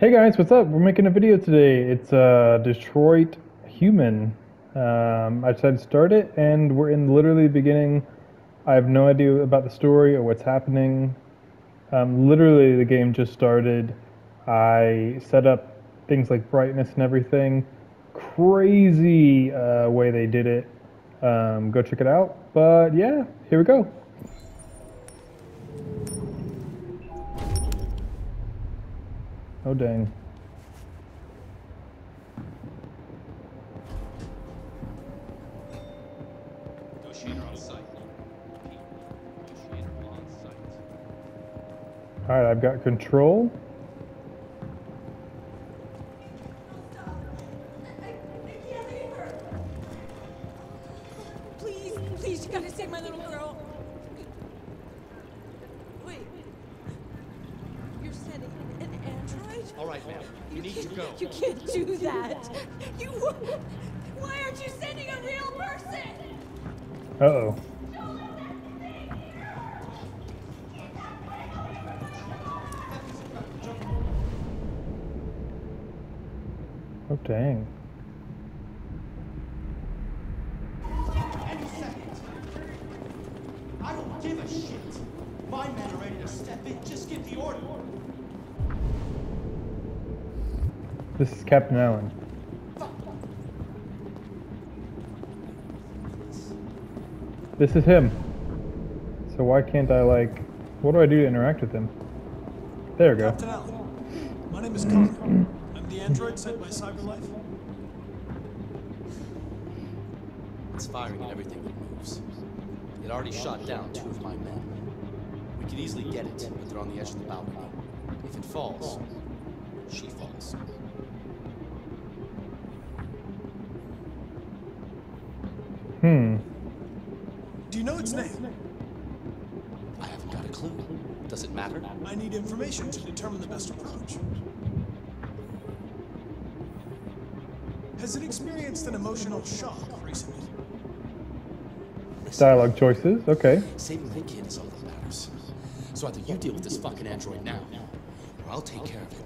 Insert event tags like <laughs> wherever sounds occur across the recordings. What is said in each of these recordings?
Hey guys, what's up? We're making a video today. It's uh, Detroit Human. Um, I decided to start it, and we're in literally the beginning. I have no idea about the story or what's happening. Um, literally, the game just started. I set up things like brightness and everything. Crazy uh, way they did it. Um, go check it out. But yeah, here we go. Oh dang. Site. Alright, I've got control. Please, please, you gotta save my little girl. Wait. You're sending an android? All right, ma'am. You can't do that. You. Why aren't you sending a real person? Uh oh. Oh dang. Captain Allen. This is him. So why can't I like what do I do to interact with him? There we go. Captain Allen, my name is Connor. I'm the android sent by CyberLife. It's firing at everything that moves. It already shot down two of my men. We could easily get it, but they're on the edge of the balcony. If it falls, she falls. Do you know its name? I haven't got a clue. Does it matter? I need information to determine the best approach. Has it experienced an emotional shock recently? Dialogue choices. Okay. Saving my kid is all that matters. So either you deal with this fucking android now, or I'll take care of it.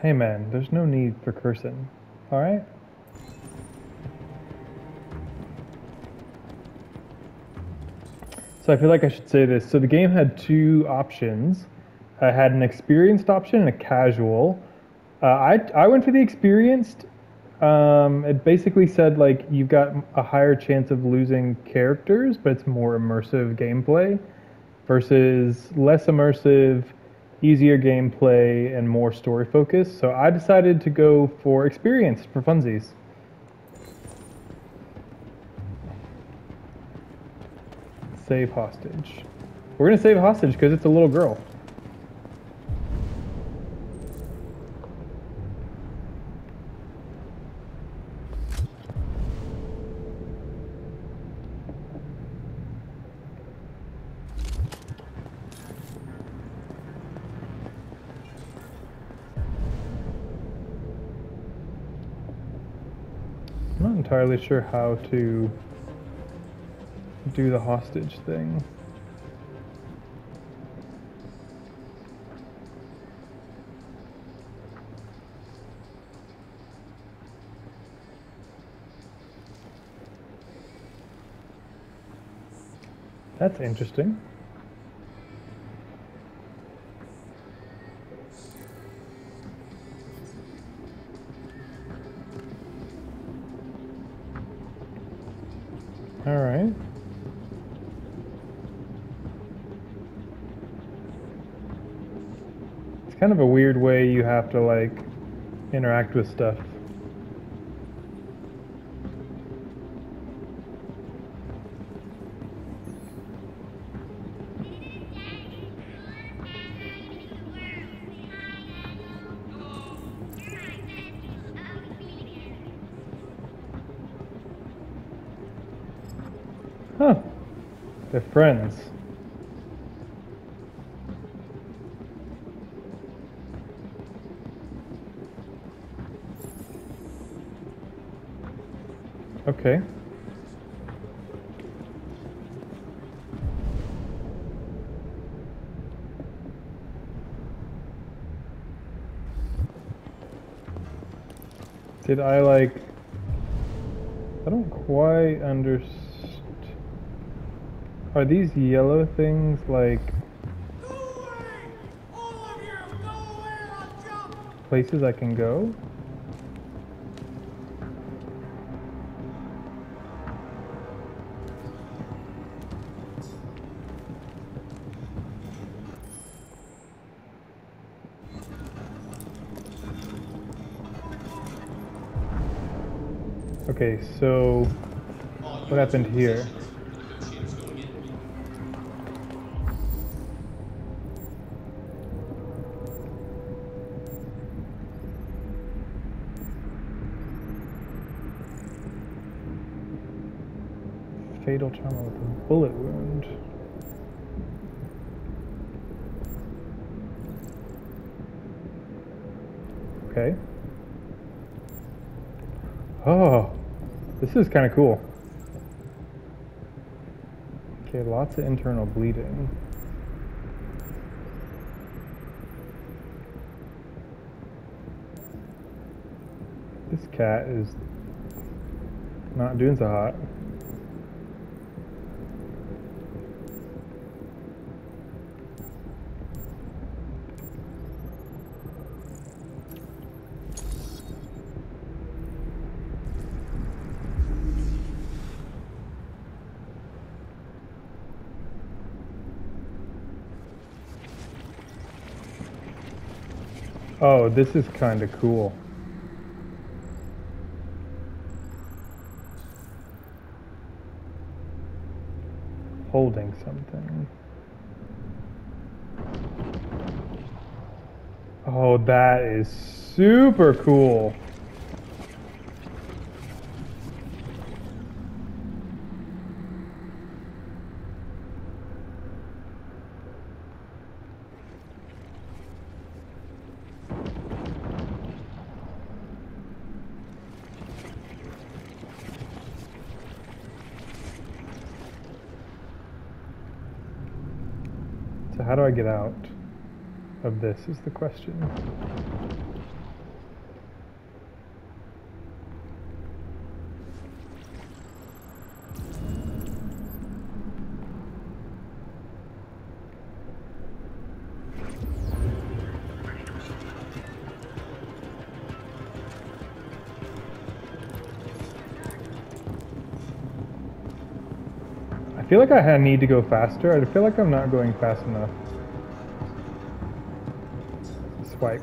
Hey man, there's no need for cursing. Alright? So I feel like I should say this. So the game had two options. I had an experienced option and a casual. Uh, I I went for the experienced. Um, it basically said like you've got a higher chance of losing characters, but it's more immersive gameplay versus less immersive, easier gameplay, and more story focused. So I decided to go for experienced for funsies. Save hostage. We're gonna save hostage because it's a little girl. I'm not entirely sure how to do the hostage thing. That's interesting. Kind of a weird way you have to like interact with stuff. Huh. They're friends. Okay. Did I like... I don't quite understand... Are these yellow things like... Places I can go? Okay, so what happened here? Fatal trauma with a bullet wound. Okay. Oh, this is kind of cool. Okay, lots of internal bleeding. This cat is not doing so hot. Oh, this is kind of cool. Holding something. Oh, that is super cool. Get out of this is the question. I feel like I need to go faster. I feel like I'm not going fast enough. Purchase.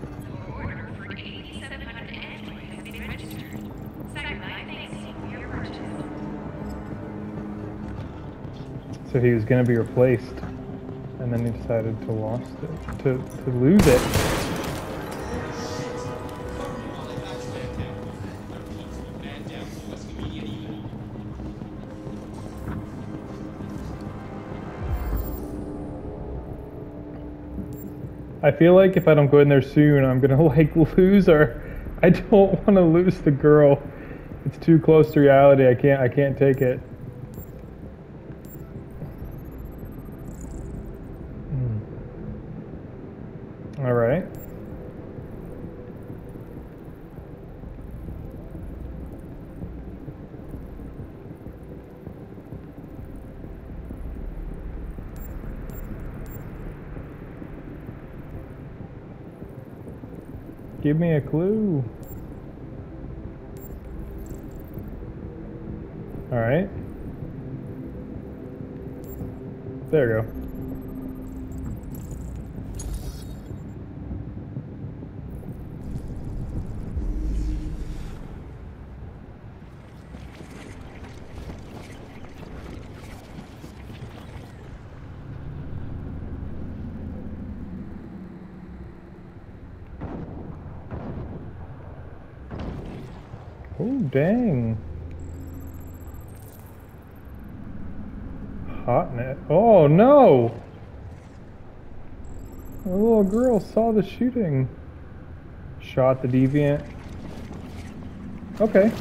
So he was going to be replaced, and then he decided to lost it, to to lose it. I feel like if I don't go in there soon, I'm gonna <laughs> like lose her. I don't want to lose the girl. It's too close to reality. I can't. I can't take it. Hmm. All right. Give me a clue. All right. There we go. Oh, dang. Hotnet. Oh, no! A little girl saw the shooting. Shot the deviant. Okay.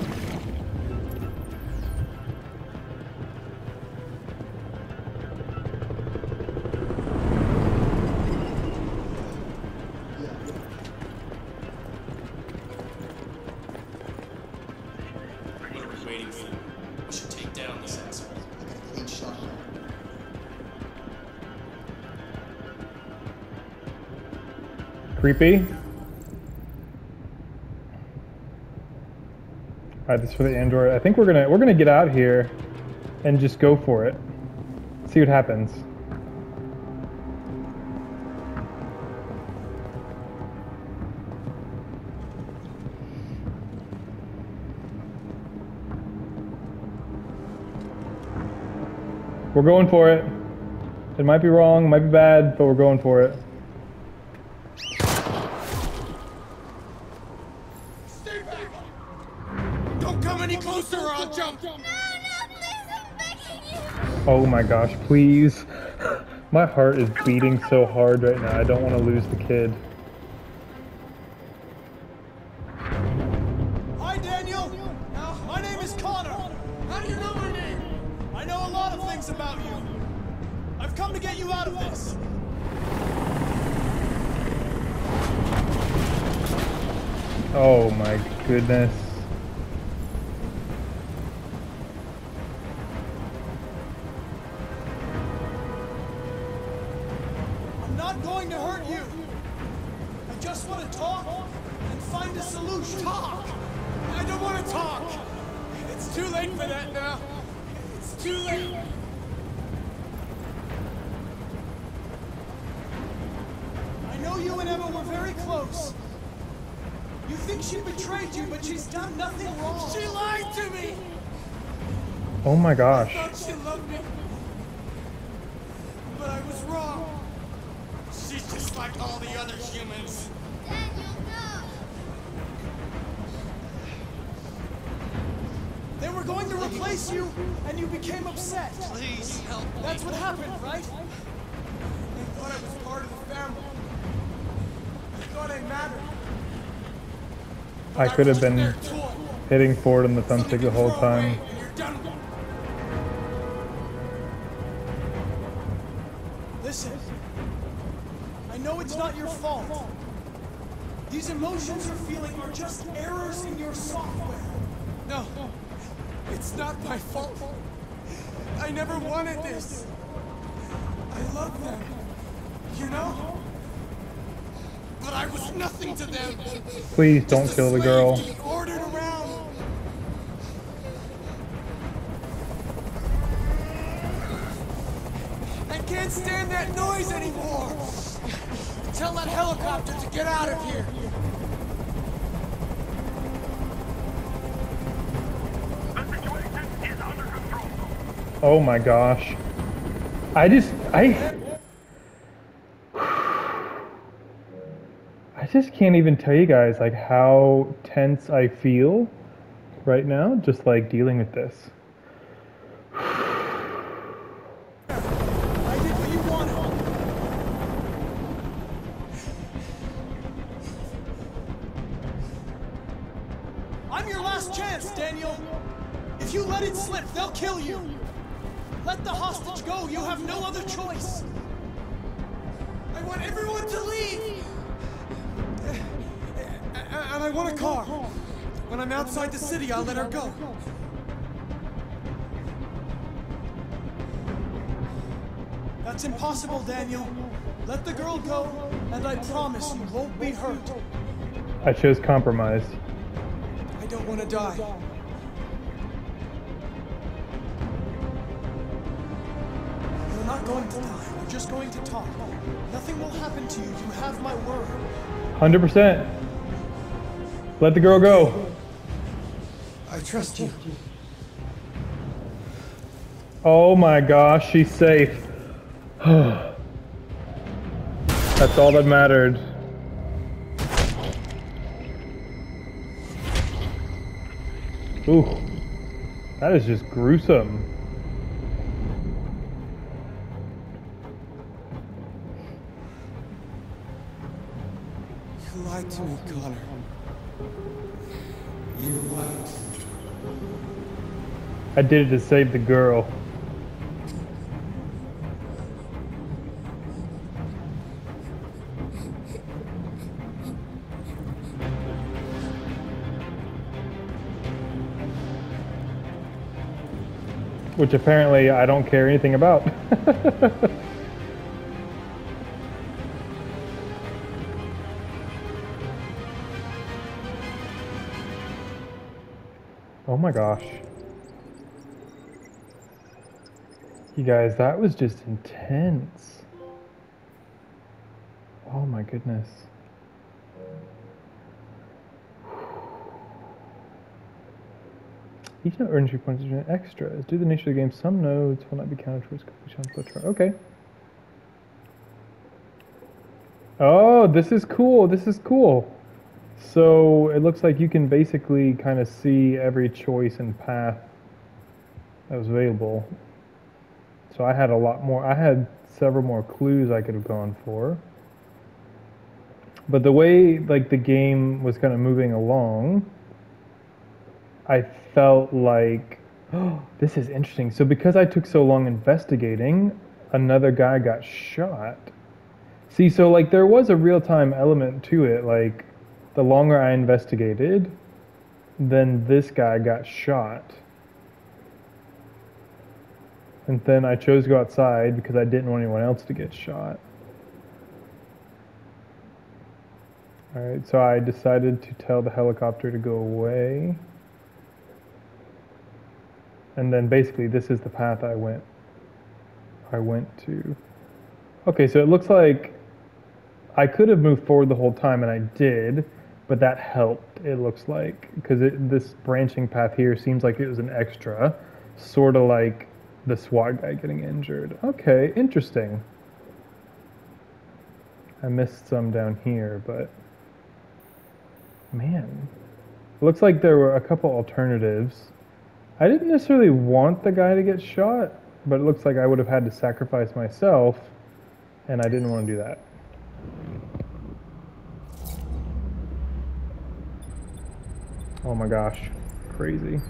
Creepy. Alright, this is for the android. I think we're gonna we're gonna get out here and just go for it. See what happens. We're going for it. It might be wrong, might be bad, but we're going for it. Oh my gosh, please. My heart is beating so hard right now. I don't want to lose the kid. Hi, Daniel. My name is Connor. How do you know my name? I know a lot of things about you. I've come to get you out of this. Oh my goodness. My gosh. thought she loved me. But I was wrong. She's just like all the other humans. Daniel, no. They were going to replace you, and you became upset. Please help me. That's what happened, right? They thought I was part of the family. They thought I mattered. I could have been hitting forward on the thumbstick the whole Throw away, time. Just errors in your software. No, it's not my fault. I never wanted this. I love them. You know? But I was nothing to them. Please don't Just kill the slave girl. to be ordered around. I can't stand that noise anymore. Tell that helicopter to get out of here. Oh my gosh. I just I I just can't even tell you guys like how tense I feel right now just like dealing with this. Let the hostage go. You have no other choice. I want everyone to leave. And I want a car. When I'm outside the city, I'll let her go. That's impossible, Daniel. Let the girl go, and I promise you won't be hurt. I chose compromise. I don't want to die. Just going to talk. Nothing will happen to you. You have my word. 100%. Let the girl go. I trust you. Oh my gosh, she's safe. <sighs> That's all that mattered. Ooh, that is just gruesome. Lied to me, Connor. You lied. I did it to save the girl. Which apparently I don't care anything about. <laughs> Oh my gosh. You guys, that was just intense. Oh my goodness. Each node earns you points as an extra. Due to the nature of the game, some nodes will not be counted towards completion. Okay. Oh, this is cool. This is cool. So it looks like you can basically kind of see every choice and path that was available. So I had a lot more. I had several more clues I could have gone for. But the way like the game was kind of moving along, I felt like, oh, <gasps> this is interesting. So because I took so long investigating, another guy got shot. See, so like there was a real time element to it. Like the longer I investigated, then this guy got shot. And then I chose to go outside because I didn't want anyone else to get shot. Alright, so I decided to tell the helicopter to go away. And then basically this is the path I went I went to. Okay, so it looks like I could have moved forward the whole time and I did, but that helped it looks like because this branching path here seems like it was an extra, sort of like the SWAT guy getting injured. Okay, interesting. I missed some down here, but man, looks like there were a couple alternatives. I didn't necessarily want the guy to get shot, but it looks like I would have had to sacrifice myself, and I didn't want to do that. Oh my gosh, crazy.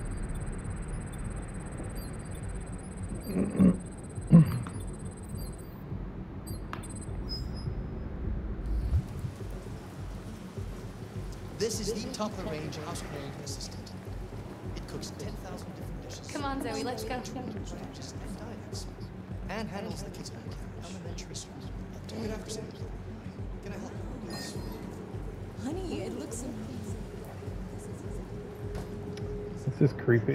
This is the top of the range household assistant. It cooks 10,000 different dishes. Come on, Zoe, let's go. Just and diets. And handles the kids' elementary school. Good after Sam. Can I help you? Yes. Honey, it looks This is creepy.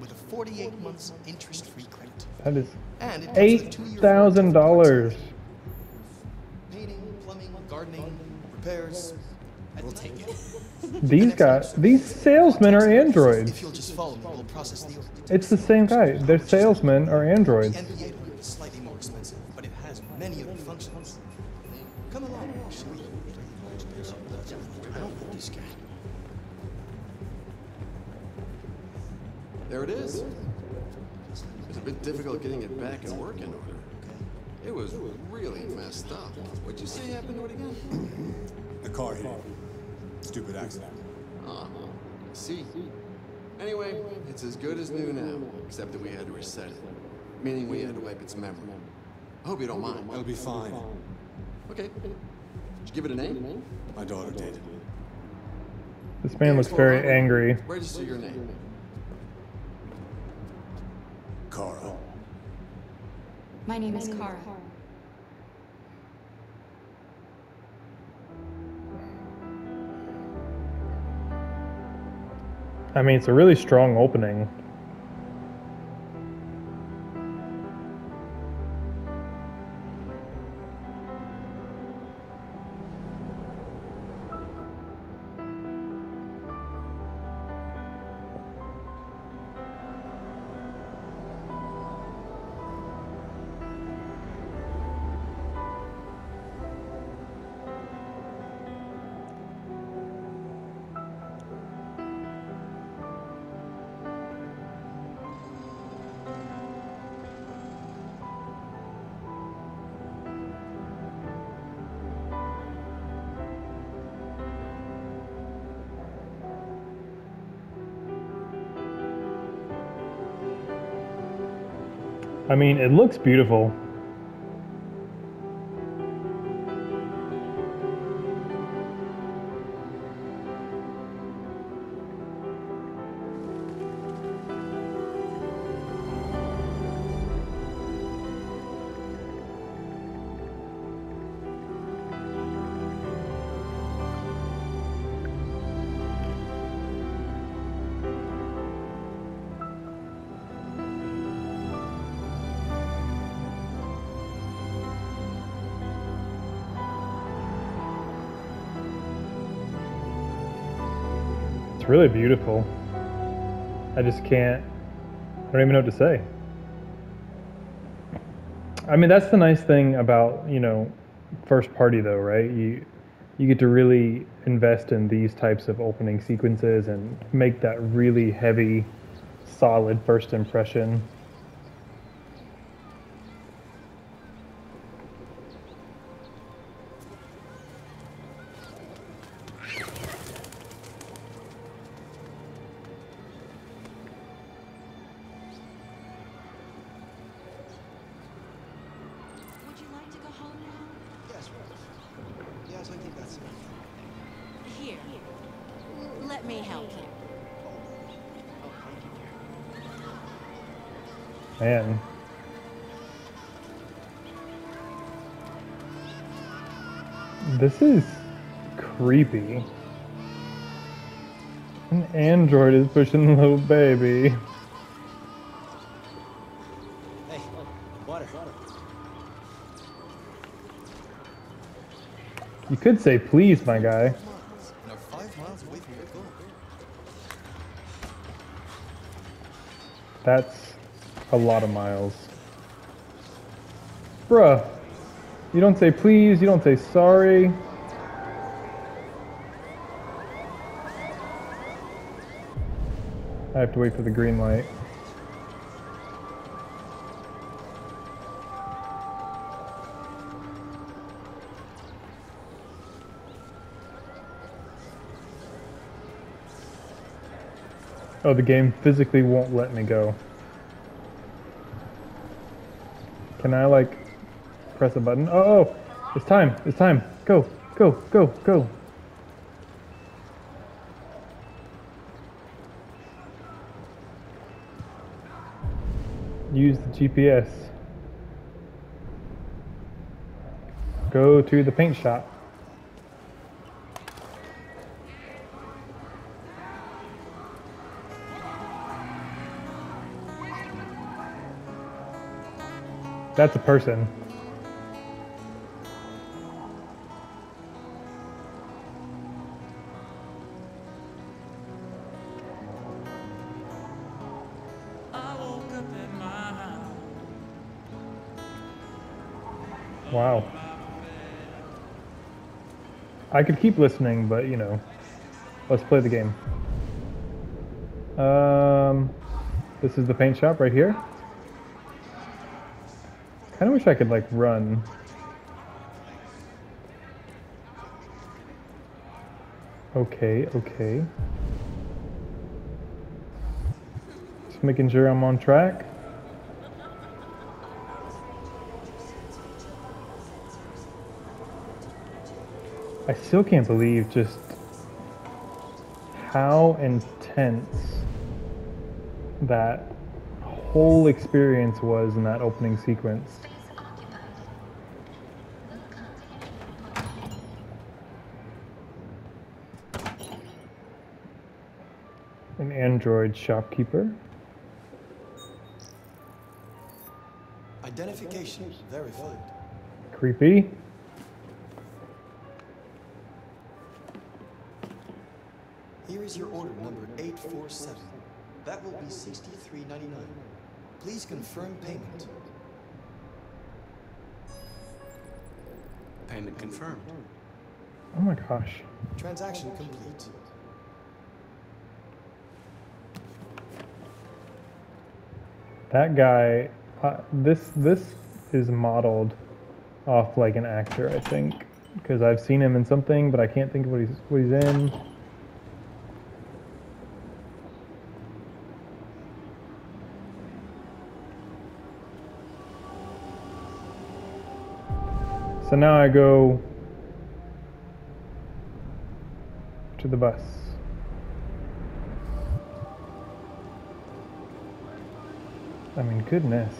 With a 48 months interest-free credit. That is And it comes with a eight thousand dollars. Painting, plumbing, gardening, repairs. We'll take it. <laughs> These guys, these salesmen are androids. If you'll just follow me, we'll process the order. It's the same guy. Their salesmen are androids. See? Anyway, it's as good as new now, except that we had to reset it. Meaning we had to wipe its memory. I hope you don't mind. It'll be fine. Okay. Did you give it a name? My daughter did. This man looks very angry. Register your name. Kara. My name is Kara. I mean, it's a really strong opening. I mean, it looks beautiful. Really beautiful. I just can't. I don't even know what to say. I mean, that's the nice thing about you know, first party though, right? You you get to really invest in these types of opening sequences and make that really heavy, solid first impression. Let me help you. Oh, thank you, dear. Man. This is creepy. An android is pushing the little baby. Hey, oh, water. You could say please, my guy. That's a lot of miles. Bruh. You don't say please, you don't say sorry. I have to wait for the green light. Oh, the game physically won't let me go. Can I like press a button? Oh, oh, it's time. It's time. Go, go, go, go. Use the GPS. Go to the paint shop. That's a person. Wow. I could keep listening, but you know, let's play the game. Um, this is the paint shop right here. I kind of wish I could like run. Okay, okay. Just making sure I'm on track. I still can't believe just how intense that whole experience was in that opening sequence. An android shopkeeper. Identification verified. Creepy. Here is your order number 847. That will be 63.99. Please confirm payment. Payment confirmed. Oh my gosh. Transaction complete. That guy, uh, this this is modeled off like an actor, I think, because I've seen him in something, but I can't think of what he's what he's in. So now I go to the bus. I mean, goodness.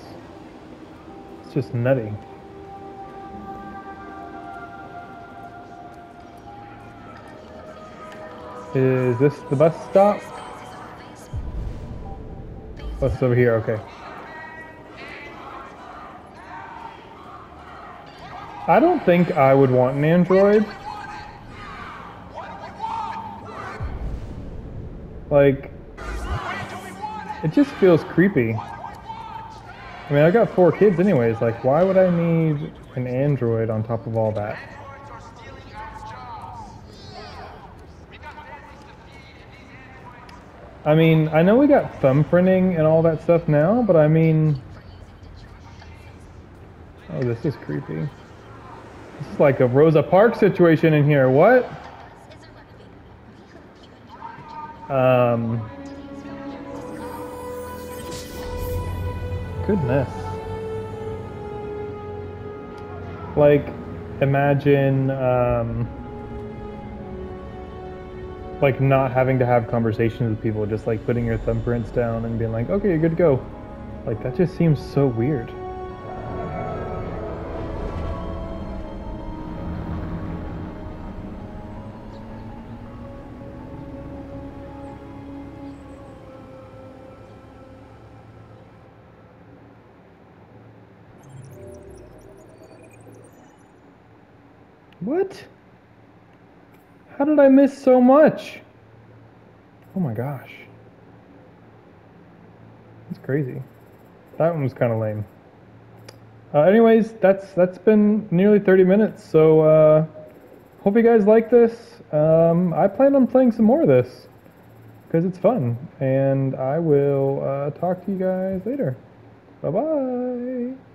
It's just nutty. Is this the bus stop? Oh, it's over here, okay. I don't think I would want an android. Like, it just feels creepy. I mean, I got four kids anyways. Like, why would I need an android on top of all that? I mean, I know we got thumbprinting and all that stuff now, but I mean... Oh, this is creepy. This is like a Rosa Parks situation in here. What? Um... Goodness. Like, imagine, um, like not having to have conversations with people, just like putting your thumbprints down and being like, okay, you're good to go. Like, that just seems so weird. Did I miss so much? Oh my gosh. That's crazy. That one was kind of lame. Uh, anyways, that's that's been nearly 30 minutes, so uh, hope you guys like this. Um, I plan on playing some more of this because it's fun, and I will uh, talk to you guys later. Bye bye.